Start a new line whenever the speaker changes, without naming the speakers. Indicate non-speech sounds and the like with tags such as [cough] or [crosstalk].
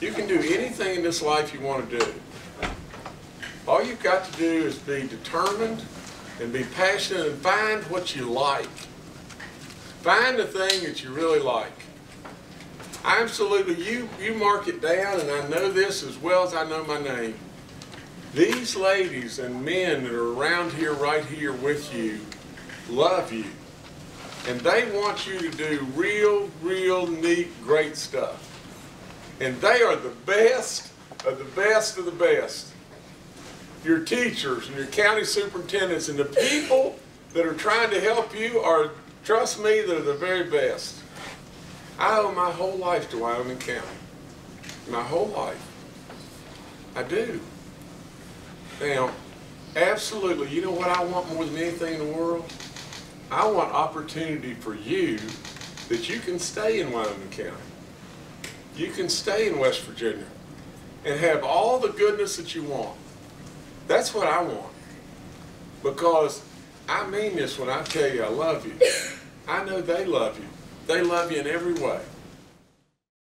You can do anything in this life you want to do. All you've got to do is be determined and be passionate and find what you like. Find the thing that you really like. Absolutely, you, you mark it down, and I know this as well as I know my name. These ladies and men that are around here, right here with you, love you. And they want you to do real, real neat, great stuff. And they are the best of the best of the best. Your teachers and your county superintendents and the people that are trying to help you are, trust me, they're the very best. I owe my whole life to Wyoming County. My whole life. I do. Now, absolutely, you know what I want more than anything in the world? I want opportunity for you that you can stay in Wyoming County. You can stay in West Virginia and have all the goodness that you want. That's what I want. Because I mean this when I tell you I love you. [coughs] I know they love you. They love you in every way.